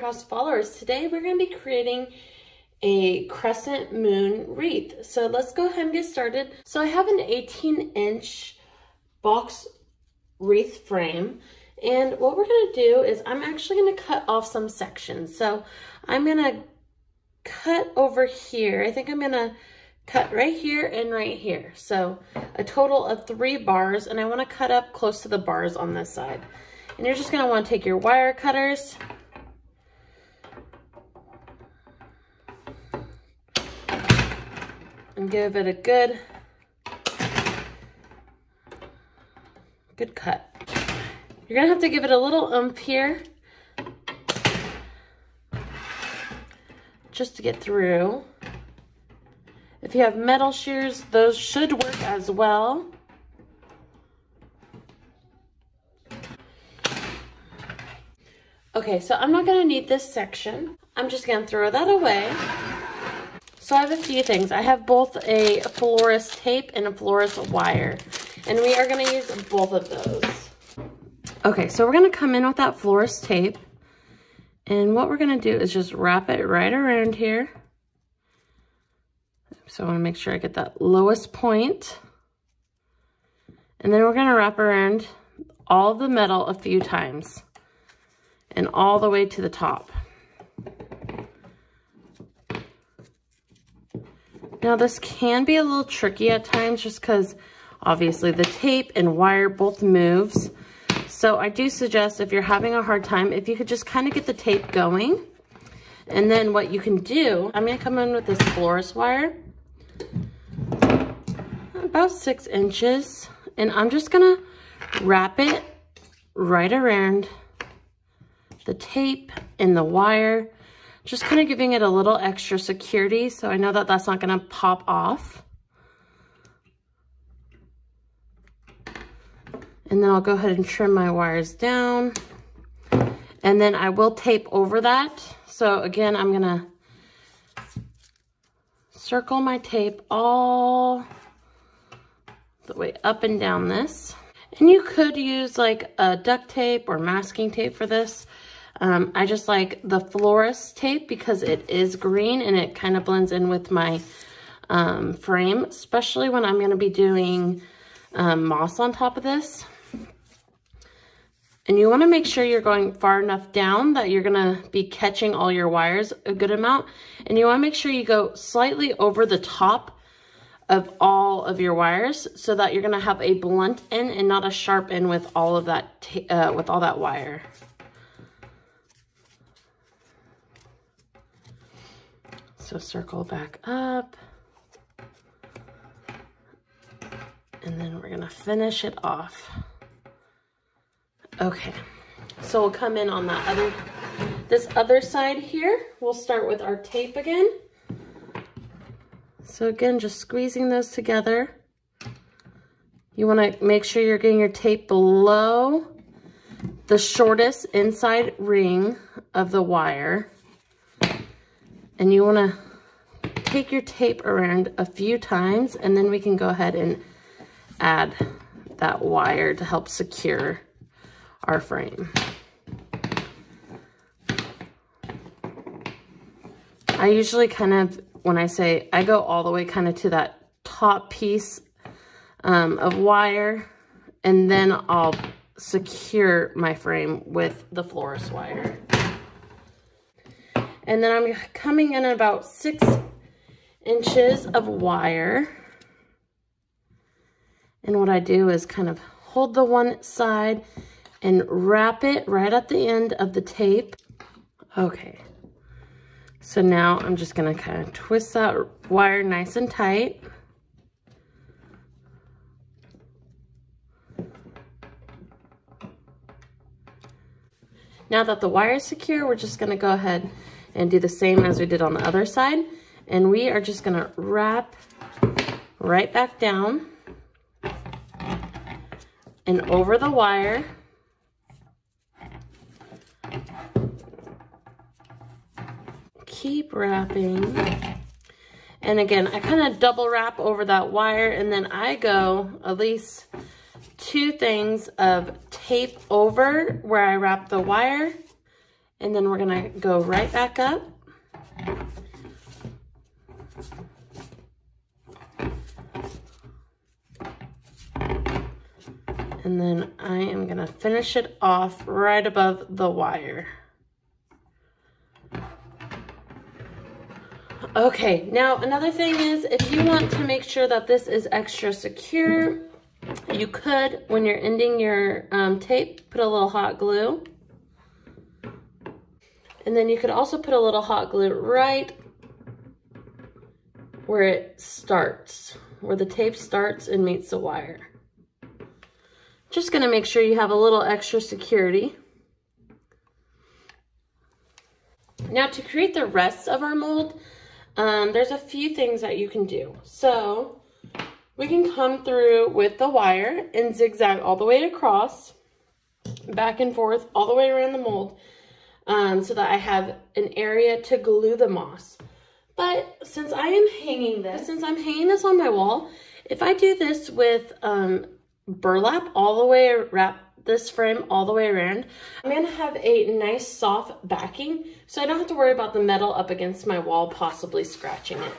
House followers. Today we're going to be creating a crescent moon wreath. So let's go ahead and get started. So I have an 18 inch box wreath frame. And what we're going to do is I'm actually going to cut off some sections. So I'm going to cut over here. I think I'm going to cut right here and right here. So a total of three bars and I want to cut up close to the bars on this side. And you're just going to want to take your wire cutters and give it a good, good cut. You're gonna have to give it a little ump here just to get through. If you have metal shears, those should work as well. Okay, so I'm not gonna need this section. I'm just gonna throw that away. So I have a few things. I have both a florist tape and a florist wire. And we are gonna use both of those. Okay, so we're gonna come in with that florist tape. And what we're gonna do is just wrap it right around here. So I wanna make sure I get that lowest point. And then we're gonna wrap around all the metal a few times and all the way to the top. Now this can be a little tricky at times just because obviously the tape and wire both moves. So I do suggest if you're having a hard time, if you could just kind of get the tape going. And then what you can do, I'm gonna come in with this florist wire, about six inches. And I'm just gonna wrap it right around the tape and the wire just kind of giving it a little extra security so I know that that's not going to pop off. And then I'll go ahead and trim my wires down. And then I will tape over that. So again, I'm going to circle my tape all the way up and down this. And you could use like a duct tape or masking tape for this. Um, I just like the florist tape because it is green and it kind of blends in with my um, frame, especially when I'm going to be doing um, moss on top of this. And you want to make sure you're going far enough down that you're going to be catching all your wires a good amount. And you want to make sure you go slightly over the top of all of your wires so that you're going to have a blunt end and not a sharp end with all of that, uh, with all that wire. So circle back up. And then we're gonna finish it off. Okay, so we'll come in on that other, this other side here. We'll start with our tape again. So again, just squeezing those together. You wanna make sure you're getting your tape below the shortest inside ring of the wire. And you wanna take your tape around a few times and then we can go ahead and add that wire to help secure our frame. I usually kind of, when I say, I go all the way kind of to that top piece um, of wire and then I'll secure my frame with the florist wire. And then I'm coming in about six inches of wire. And what I do is kind of hold the one side and wrap it right at the end of the tape. Okay. So now I'm just gonna kind of twist that wire nice and tight. Now that the wire is secure, we're just gonna go ahead and do the same as we did on the other side. And we are just gonna wrap right back down and over the wire. Keep wrapping. And again, I kind of double wrap over that wire and then I go at least two things of tape over where I wrap the wire And then we're gonna go right back up. And then I am gonna finish it off right above the wire. Okay, now another thing is if you want to make sure that this is extra secure, you could, when you're ending your um, tape, put a little hot glue. And then you could also put a little hot glue right where it starts, where the tape starts and meets the wire. Just gonna make sure you have a little extra security. Now to create the rest of our mold, um, there's a few things that you can do. So we can come through with the wire and zigzag all the way across, back and forth, all the way around the mold, um, so that I have an area to glue the moss. But since I am hanging this, since I'm hanging this on my wall, if I do this with um, burlap all the way, wrap this frame all the way around. I'm gonna have a nice soft backing so I don't have to worry about the metal up against my wall possibly scratching it.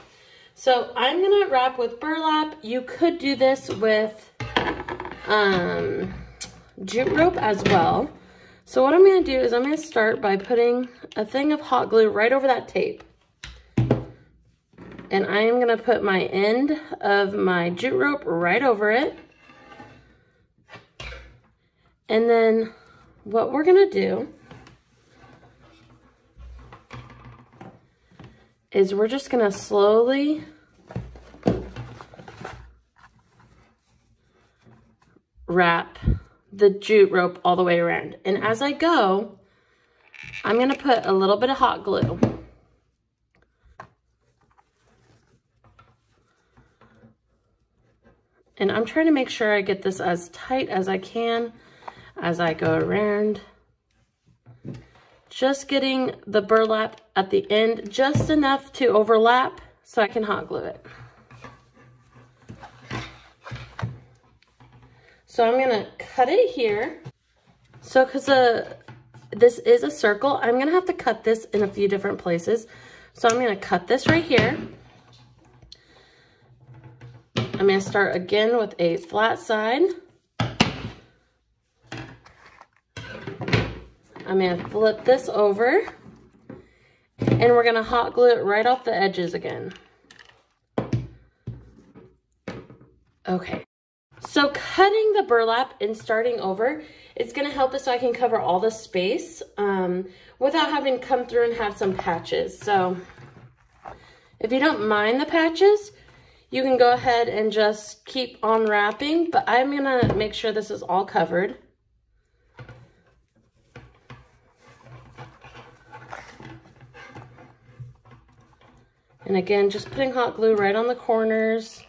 So I'm gonna wrap with burlap. You could do this with um, jute rope as well. So what I'm gonna do is I'm gonna start by putting a thing of hot glue right over that tape. And I am gonna put my end of my jute rope right over it. And then what we're gonna do is we're just gonna slowly wrap the jute rope all the way around. And as I go, I'm gonna put a little bit of hot glue. And I'm trying to make sure I get this as tight as I can as I go around. Just getting the burlap at the end just enough to overlap so I can hot glue it. So I'm gonna cut it here. So cause uh, this is a circle, I'm gonna have to cut this in a few different places. So I'm gonna cut this right here. I'm gonna start again with a flat side. I'm gonna flip this over and we're gonna hot glue it right off the edges again. Okay, so cutting the burlap and starting over, it's gonna help us so I can cover all the space um, without having to come through and have some patches. So if you don't mind the patches, you can go ahead and just keep on wrapping, but I'm gonna make sure this is all covered. And again, just putting hot glue right on the corners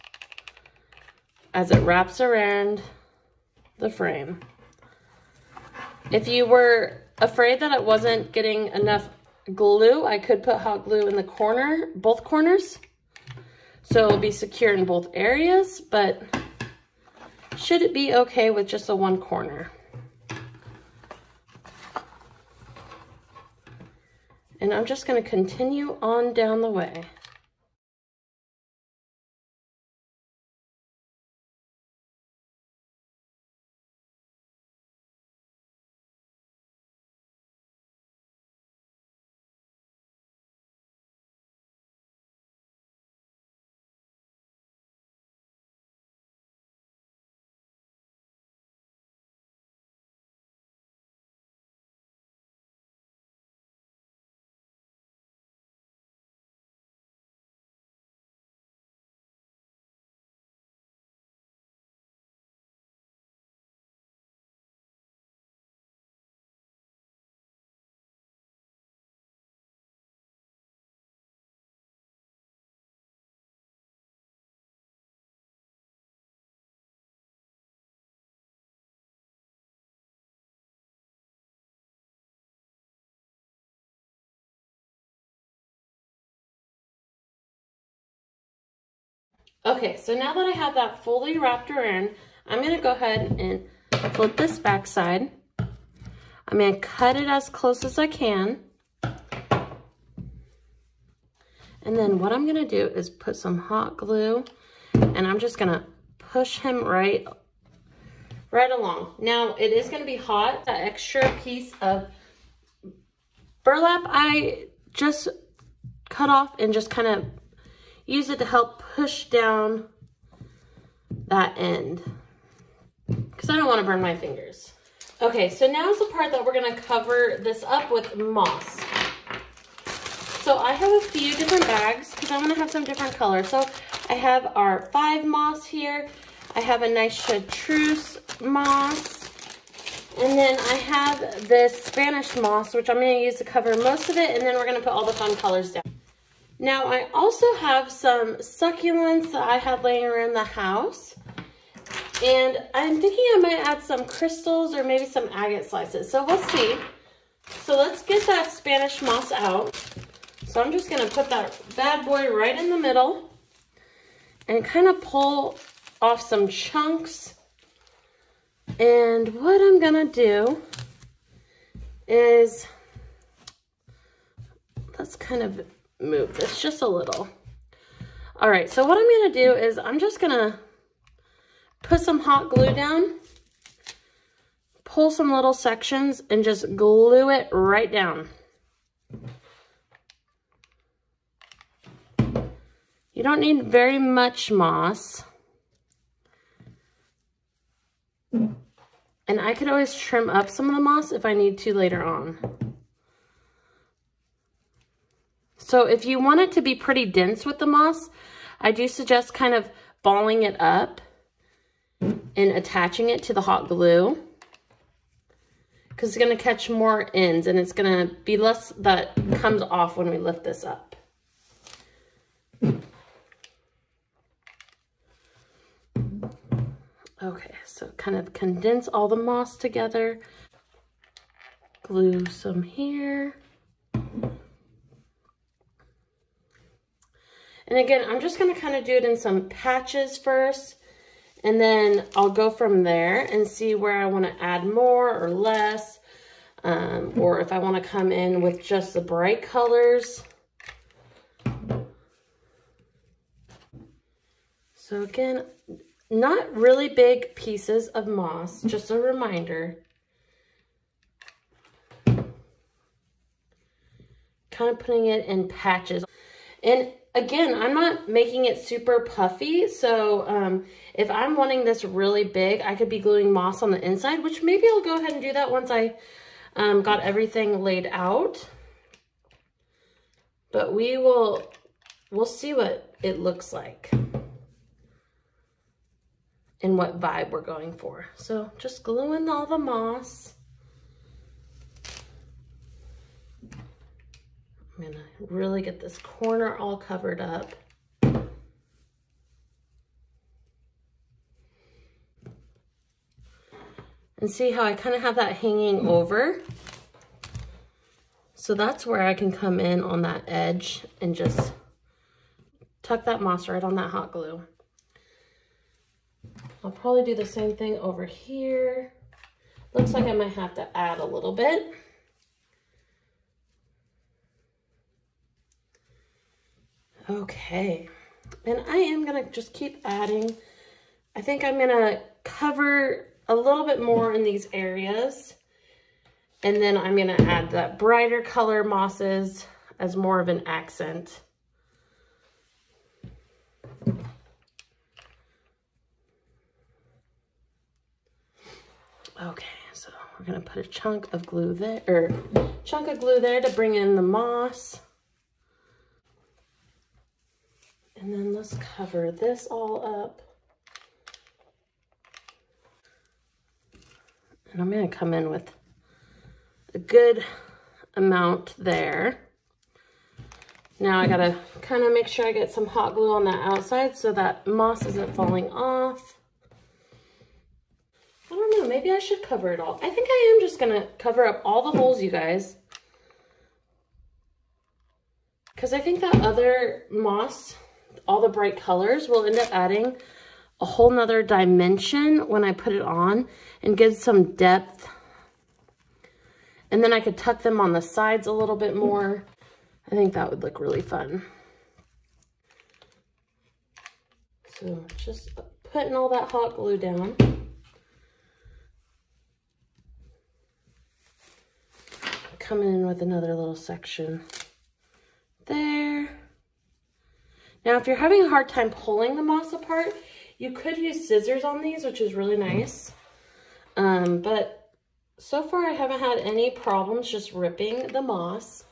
as it wraps around the frame. If you were afraid that it wasn't getting enough glue, I could put hot glue in the corner, both corners. So it'll be secure in both areas, but should it be okay with just the one corner? And I'm just gonna continue on down the way. Okay, so now that I have that fully wrapped around, I'm gonna go ahead and flip this back side. I'm gonna cut it as close as I can. And then what I'm gonna do is put some hot glue and I'm just gonna push him right, right along. Now it is gonna be hot, that extra piece of burlap I just cut off and just kind of use it to help push down that end because I don't want to burn my fingers. Okay, so now is the part that we're going to cover this up with moss. So I have a few different bags because I want to have some different colors. So I have our five moss here. I have a nice chartreuse moss. And then I have this Spanish moss, which I'm going to use to cover most of it. And then we're going to put all the fun colors down. Now I also have some succulents that I have laying around the house. And I'm thinking I might add some crystals or maybe some agate slices. So we'll see. So let's get that Spanish moss out. So I'm just gonna put that bad boy right in the middle and kind of pull off some chunks. And what I'm gonna do is, let's kind of move this just a little. All right, so what I'm gonna do is I'm just gonna put some hot glue down, pull some little sections and just glue it right down. You don't need very much moss. And I could always trim up some of the moss if I need to later on. So if you want it to be pretty dense with the moss, I do suggest kind of balling it up and attaching it to the hot glue because it's going to catch more ends and it's going to be less that comes off when we lift this up. Okay, so kind of condense all the moss together. Glue some here. And again, I'm just going to kind of do it in some patches first and then I'll go from there and see where I want to add more or less. Um, or if I want to come in with just the bright colors. So again, not really big pieces of moss, just a reminder. Kind of putting it in patches. And again, I'm not making it super puffy. So um, if I'm wanting this really big, I could be gluing moss on the inside, which maybe I'll go ahead and do that once I um, got everything laid out. But we will, we'll see what it looks like and what vibe we're going for. So just gluing all the moss. Gonna really get this corner all covered up. And see how I kind of have that hanging over? So that's where I can come in on that edge and just tuck that moss right on that hot glue. I'll probably do the same thing over here. Looks like I might have to add a little bit. Okay, and I am gonna just keep adding. I think I'm gonna cover a little bit more in these areas. And then I'm gonna add that brighter color mosses as more of an accent. Okay, so we're gonna put a chunk of glue there, or chunk of glue there to bring in the moss. And then let's cover this all up. And I'm gonna come in with a good amount there. Now I gotta kind of make sure I get some hot glue on that outside so that moss isn't falling off. I don't know, maybe I should cover it all. I think I am just gonna cover up all the holes, you guys. Because I think that other moss all the bright colors will end up adding a whole nother dimension when I put it on and give some depth And then I could tuck them on the sides a little bit more. I think that would look really fun. So just putting all that hot glue down. Coming in with another little section there. Now, if you're having a hard time pulling the moss apart, you could use scissors on these, which is really nice. Um, but so far I haven't had any problems just ripping the moss.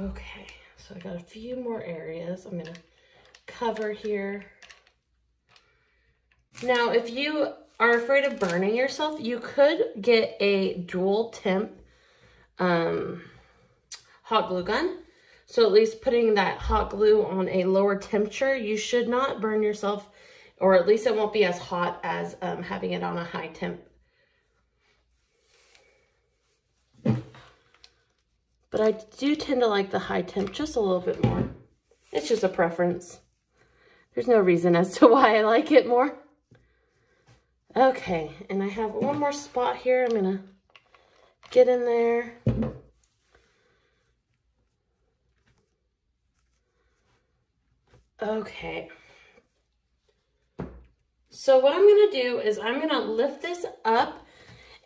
Okay, so I got a few more areas. I'm gonna cover here. Now, if you are afraid of burning yourself, you could get a dual temp um, hot glue gun. So at least putting that hot glue on a lower temperature, you should not burn yourself, or at least it won't be as hot as um, having it on a high temp. But I do tend to like the high temp just a little bit more. It's just a preference. There's no reason as to why I like it more. Okay, and I have one more spot here. I'm gonna get in there. Okay. So what I'm going to do is I'm going to lift this up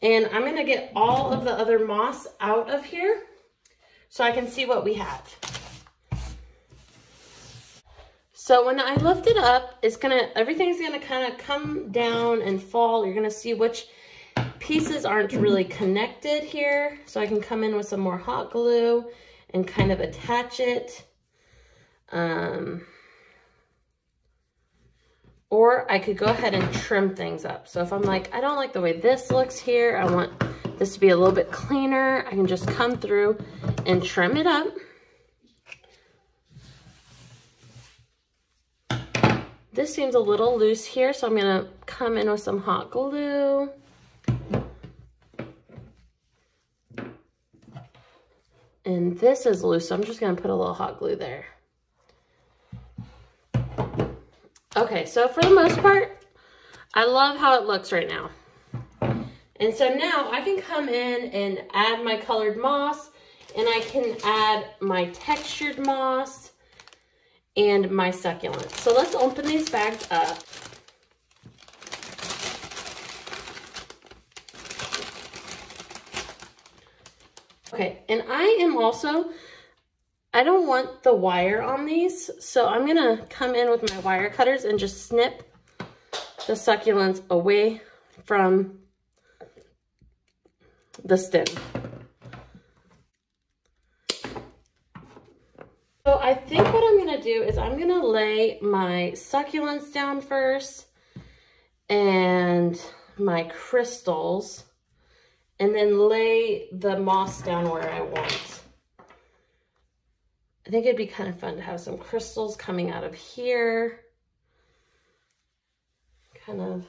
and I'm going to get all of the other moss out of here so I can see what we have. So when I lift it up, it's going to, everything's going to kind of come down and fall. You're going to see which pieces aren't really connected here. So I can come in with some more hot glue and kind of attach it. Um, or I could go ahead and trim things up. So if I'm like, I don't like the way this looks here, I want this to be a little bit cleaner, I can just come through and trim it up. This seems a little loose here, so I'm gonna come in with some hot glue. And this is loose, so I'm just gonna put a little hot glue there. Okay, so for the most part, I love how it looks right now. And so now I can come in and add my colored moss and I can add my textured moss and my succulent. So let's open these bags up. Okay, and I am also I don't want the wire on these, so I'm gonna come in with my wire cutters and just snip the succulents away from the stem. So I think what I'm gonna do is I'm gonna lay my succulents down first and my crystals and then lay the moss down where I want. I think it'd be kind of fun to have some crystals coming out of here. Kind of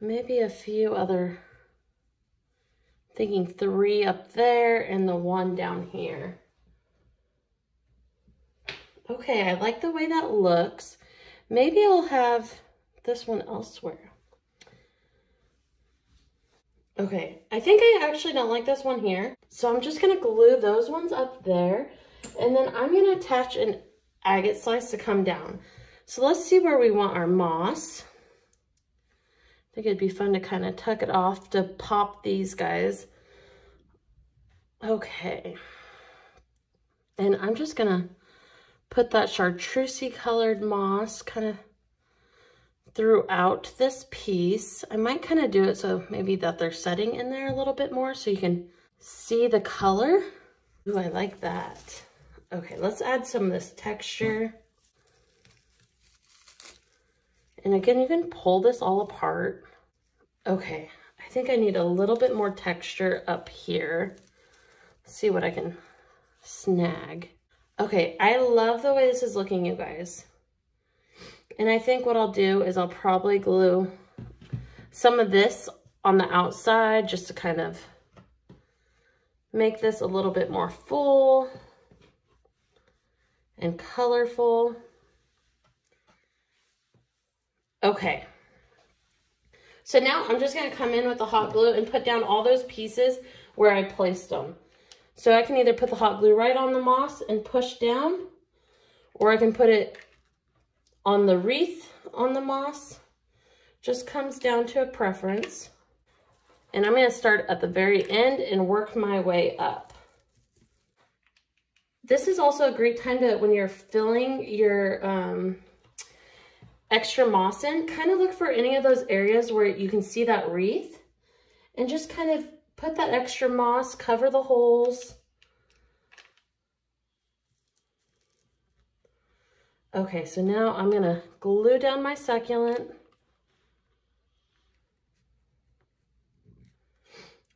maybe a few other, thinking three up there and the one down here. Okay, I like the way that looks. Maybe I'll have this one elsewhere. Okay, I think I actually don't like this one here. So I'm just gonna glue those ones up there. And then I'm gonna attach an agate slice to come down. So let's see where we want our moss. I think it'd be fun to kind of tuck it off to pop these guys. Okay. And I'm just gonna put that chartreusey colored moss kind of throughout this piece. I might kind of do it so maybe that they're setting in there a little bit more so you can see the color. Ooh, I like that. Okay, let's add some of this texture. And again, you can pull this all apart. Okay, I think I need a little bit more texture up here. Let's see what I can snag. Okay, I love the way this is looking, you guys. And I think what I'll do is I'll probably glue some of this on the outside just to kind of make this a little bit more full and colorful. Okay. So now I'm just gonna come in with the hot glue and put down all those pieces where I placed them. So I can either put the hot glue right on the moss and push down, or I can put it on the wreath on the moss. Just comes down to a preference. And I'm gonna start at the very end and work my way up. This is also a great time to, when you're filling your um, extra moss in, kind of look for any of those areas where you can see that wreath and just kind of put that extra moss, cover the holes. Okay, so now I'm gonna glue down my succulent.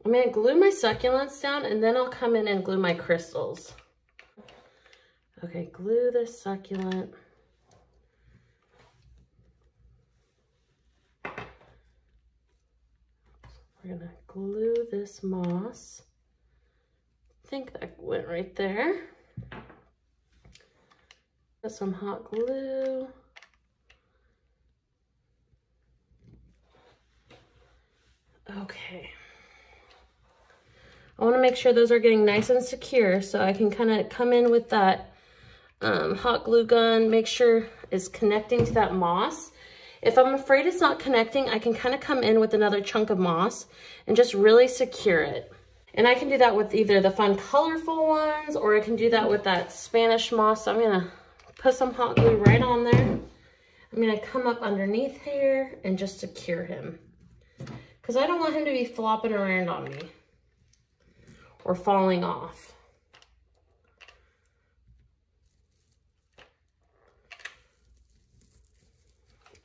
I'm gonna glue my succulents down and then I'll come in and glue my crystals. Okay, glue this succulent. We're gonna glue this moss. I think that went right there. Some hot glue. Okay. I wanna make sure those are getting nice and secure so I can kind of come in with that um, hot glue gun, make sure it's connecting to that moss. If I'm afraid it's not connecting, I can kind of come in with another chunk of moss and just really secure it. And I can do that with either the fun colorful ones or I can do that with that Spanish moss. So I'm gonna put some hot glue right on there. I'm gonna come up underneath here and just secure him. Cause I don't want him to be flopping around on me or falling off.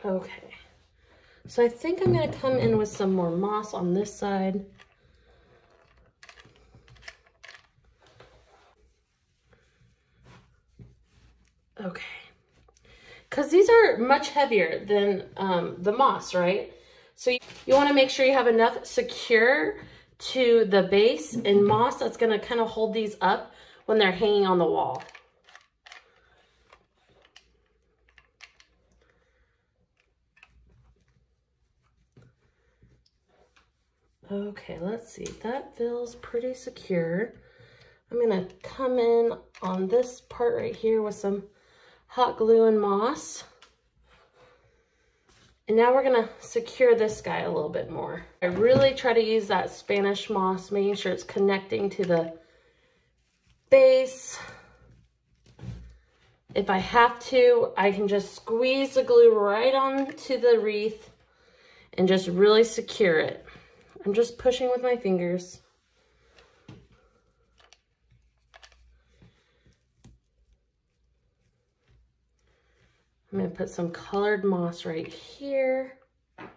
Okay. So I think I'm to come in with some more moss on this side. Okay. Because these are much heavier than um, the moss, right? So you, you want to make sure you have enough secure to the base and moss that's going to kind of hold these up when they're hanging on the wall. Okay, let's see. That feels pretty secure. I'm going to come in on this part right here with some hot glue and moss. And now we're to secure this guy a little bit more. I really try to use that Spanish moss, making sure it's connecting to the base. If I have to, I can just squeeze the glue right onto the wreath and just really secure it. I'm just pushing with my fingers. To put some colored moss right here. And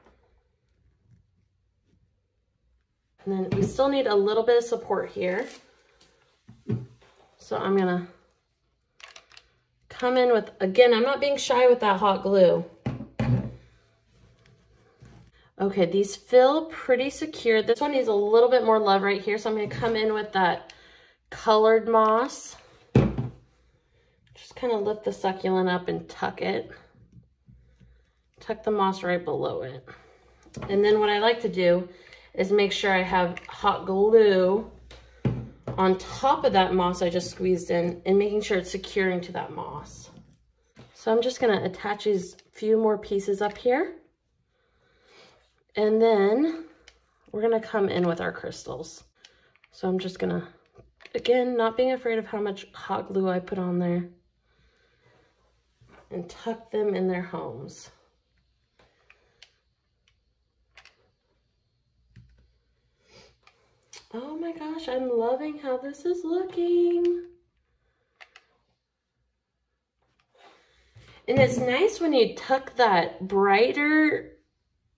then we still need a little bit of support here. So I'm to come in with, again, I'm not being shy with that hot glue. Okay, these feel pretty secure. This one needs a little bit more love right here, so I'm to come in with that colored moss. Just kind of lift the succulent up and tuck it. Tuck the moss right below it. And then what I like to do is make sure I have hot glue on top of that moss I just squeezed in and making sure it's securing to that moss. So I'm just going to attach these few more pieces up here. And then we're gonna come in with our crystals. So I'm just gonna, again, not being afraid of how much hot glue I put on there and tuck them in their homes. Oh my gosh, I'm loving how this is looking. And it's nice when you tuck that brighter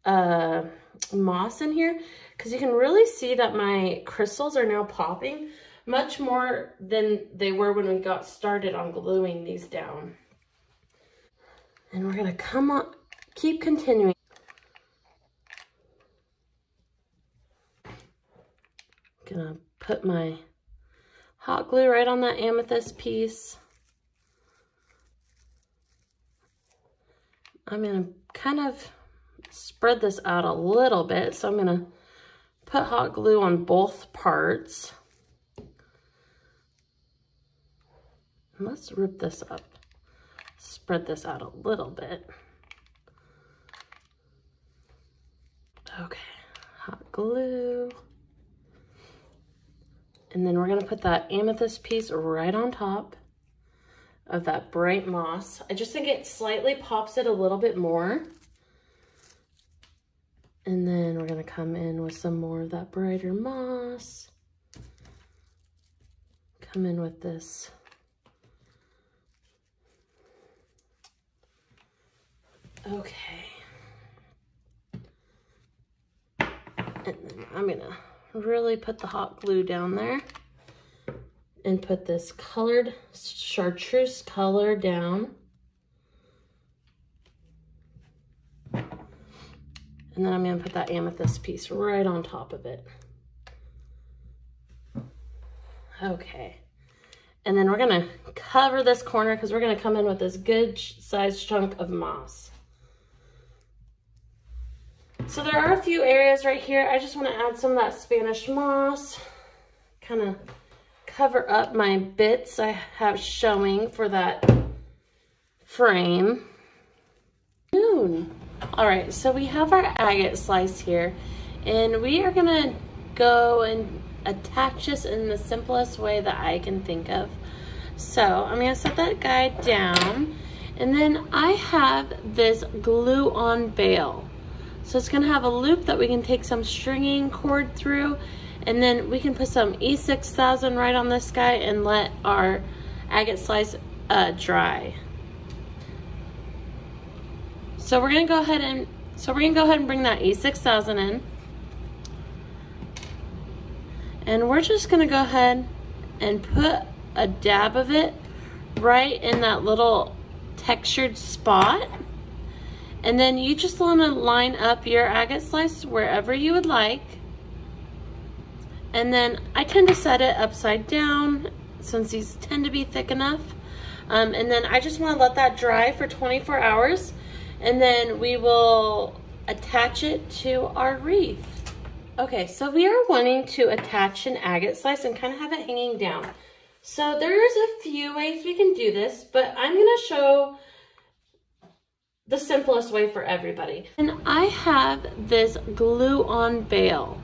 uh, moss in here because you can really see that my crystals are now popping much more than they were when we got started on gluing these down. And we're going to come on, keep continuing. Gonna put my hot glue right on that amethyst piece. I'm gonna kind of spread this out a little bit. So I'm gonna put hot glue on both parts. let's rip this up. Spread this out a little bit. Okay, hot glue. And then we're gonna put that amethyst piece right on top of that bright moss. I just think it slightly pops it a little bit more. And then we're gonna come in with some more of that brighter moss. Come in with this Okay. And then I'm gonna really put the hot glue down there and put this colored chartreuse color down. And then I'm gonna put that amethyst piece right on top of it. Okay. And then we're gonna cover this corner because we're gonna come in with this good sized chunk of moss. So there are a few areas right here. I just want to add some of that Spanish moss. Kind of cover up my bits I have showing for that frame. Moon. All right, so we have our agate slice here. And we are to go and attach this in the simplest way that I can think of. So I'm to set that guy down. And then I have this glue on bail. So it's gonna have a loop that we can take some stringing cord through and then we can put some E6000 right on this guy and let our agate slice uh, dry. So we're gonna go ahead and, so we're gonna go ahead and bring that E6000 in. And we're just gonna go ahead and put a dab of it right in that little textured spot. And then you just want to line up your agate slice wherever you would like. And then I tend to set it upside down since these tend to be thick enough. Um, and then I just want to let that dry for 24 hours. And then we will attach it to our wreath. Okay, so we are wanting to attach an agate slice and kind of have it hanging down. So there's a few ways we can do this, but I'm going to show the simplest way for everybody. And I have this glue on bail.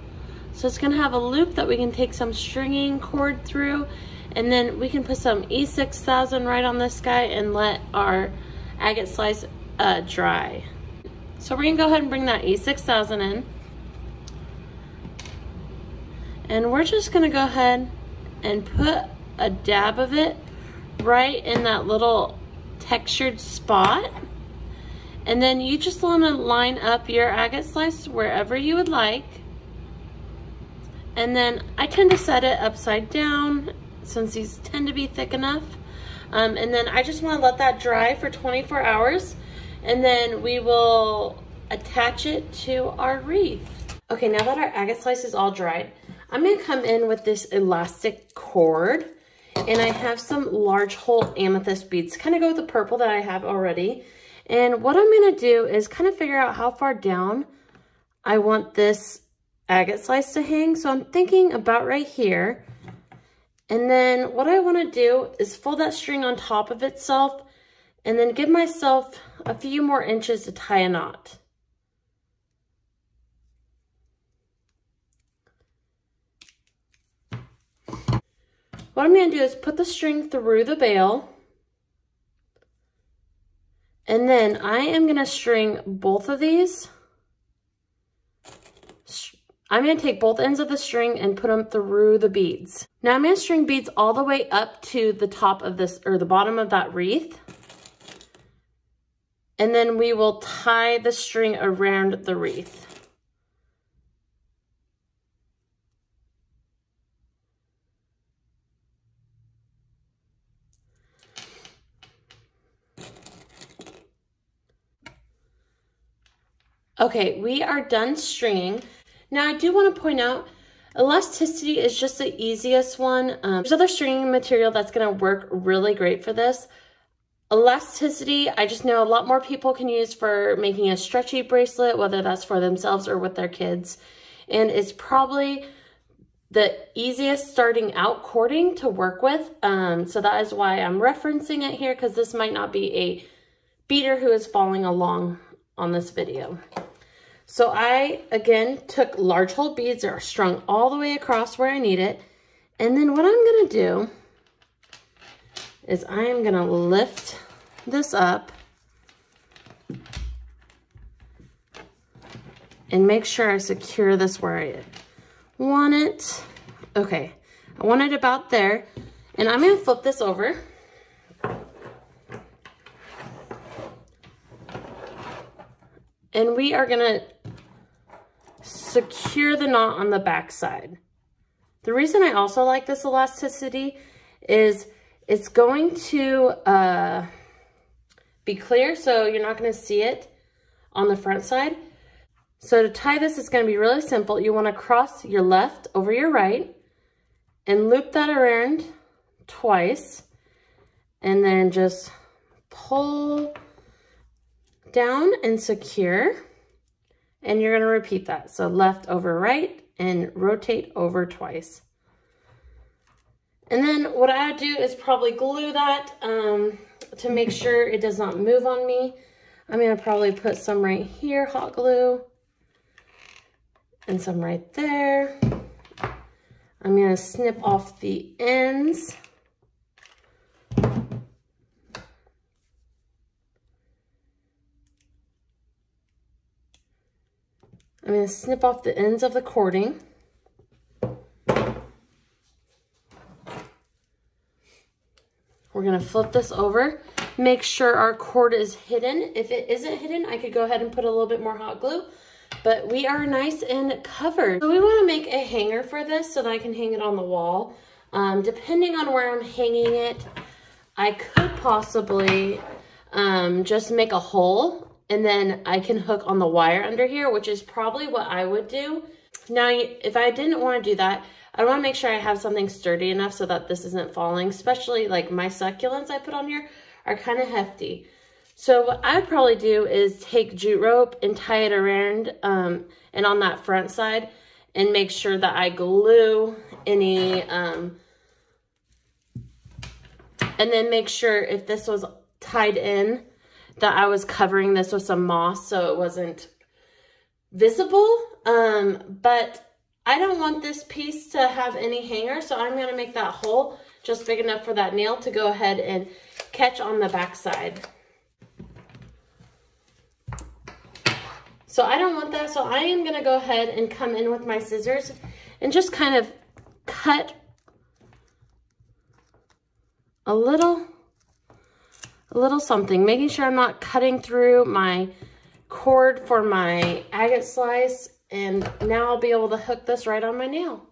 So it's gonna have a loop that we can take some stringing cord through and then we can put some E6000 right on this guy and let our agate slice uh, dry. So we're gonna go ahead and bring that E6000 in. And we're just gonna go ahead and put a dab of it right in that little textured spot. And then you just want to line up your agate slice wherever you would like. And then I tend to set it upside down since these tend to be thick enough. Um, and then I just want to let that dry for 24 hours. And then we will attach it to our wreath. Okay, now that our agate slice is all dried, I'm going to come in with this elastic cord. And I have some large hole amethyst beads. Kind of go with the purple that I have already. And what I'm going to do is kind of figure out how far down I want this agate slice to hang. So I'm thinking about right here. And then what I want to do is fold that string on top of itself and then give myself a few more inches to tie a knot. What I'm going to do is put the string through the bail and then I am going to string both of these. I'm to take both ends of the string and put them through the beads. Now I'm to string beads all the way up to the top of this, or the bottom of that wreath. And then we will tie the string around the wreath. Okay, we are done stringing. Now I do want to point out, elasticity is just the easiest one. Um, there's other stringing material that's going to work really great for this. Elasticity, I just know a lot more people can use for making a stretchy bracelet, whether that's for themselves or with their kids. And it's probably the easiest starting out cording to work with. Um, so that is why I'm referencing it here because this might not be a beader who is following along on this video. So I, again, took large hole beads that are strung all the way across where I need it. And then what I'm gonna do is I am gonna lift this up and make sure I secure this where I want it. Okay, I want it about there. And I'm gonna flip this over. And we are gonna secure the knot on the back side. The reason I also like this elasticity is it's going to uh, be clear, so you're not gonna see it on the front side. So to tie this, it's gonna be really simple. You wanna cross your left over your right and loop that around twice and then just pull down and secure. And you're gonna repeat that. So left over right and rotate over twice. And then what I do is probably glue that um, to make sure it does not move on me. I'm gonna probably put some right here, hot glue and some right there. I'm gonna snip off the ends. Gonna snip off the ends of the cording. We're gonna flip this over. Make sure our cord is hidden. If it isn't hidden, I could go ahead and put a little bit more hot glue but we are nice and covered. So we wanna make a hanger for this so that I can hang it on the wall. Um, depending on where I'm hanging it, I could possibly um, just make a hole and then I can hook on the wire under here, which is probably what I would do. Now, if I didn't wanna do that, I wanna make sure I have something sturdy enough so that this isn't falling, especially like my succulents I put on here are kind of hefty. So what I'd probably do is take jute rope and tie it around um, and on that front side and make sure that I glue any, um, and then make sure if this was tied in that I was covering this with some moss so it wasn't visible. Um, but I don't want this piece to have any hanger, so I'm gonna make that hole just big enough for that nail to go ahead and catch on the back side. So I don't want that. So I am going to go ahead and come in with my scissors and just kind of cut a little, a little something, making sure I'm not cutting through my cord for my agate slice. And now I'll be able to hook this right on my nail.